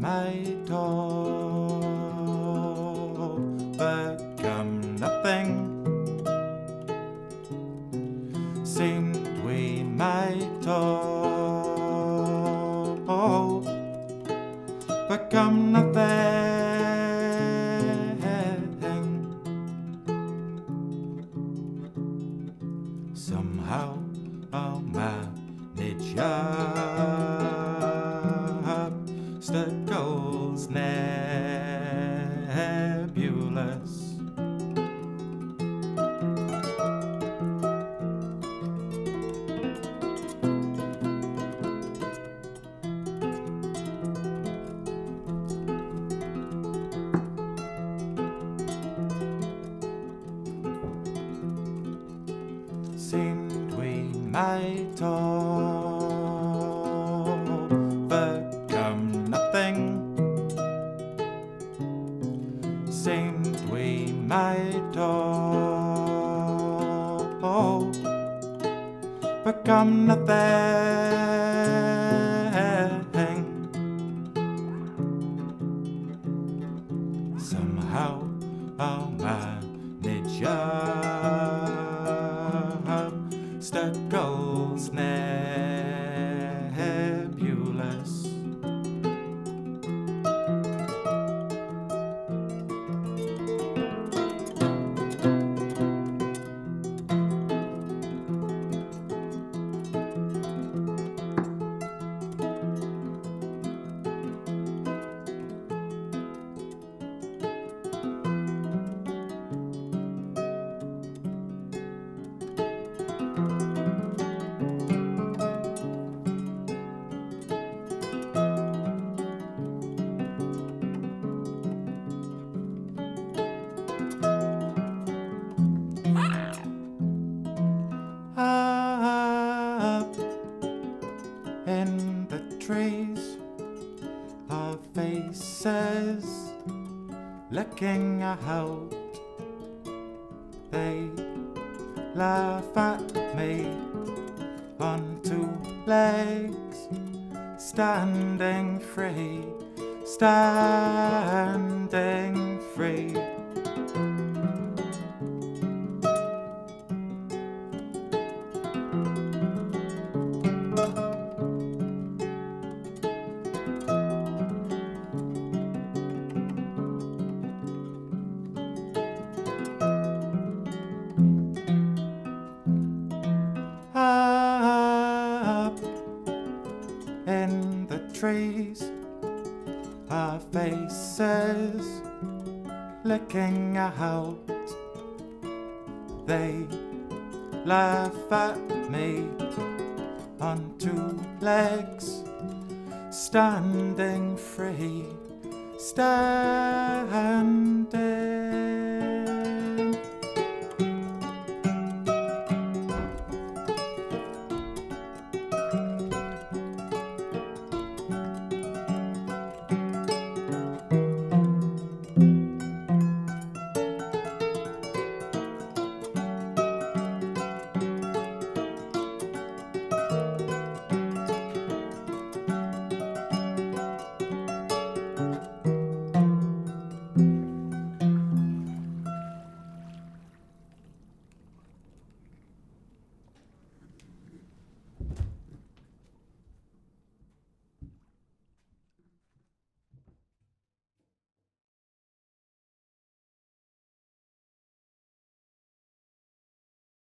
might all become nothing. Seemed we might all become nothing. Somehow I'll manage up. Seemed we might become nothing. Seemed we might become nothing. Somehow Stuckles trees are faces looking out. They laugh at me on two legs, standing free, standing trees our faces looking out. They laugh at me on two legs, standing free, standing